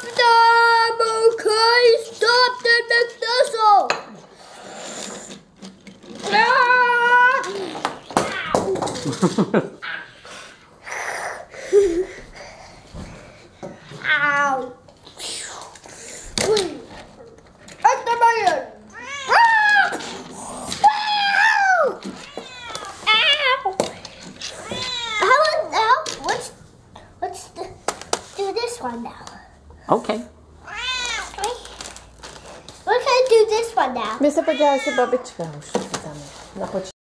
Stop them, okay? Stop the McNuzzle! Ow! At the million! one now. Okay. We're gonna do this one now. My sa powiedziała sobie babeczka już. Tam, na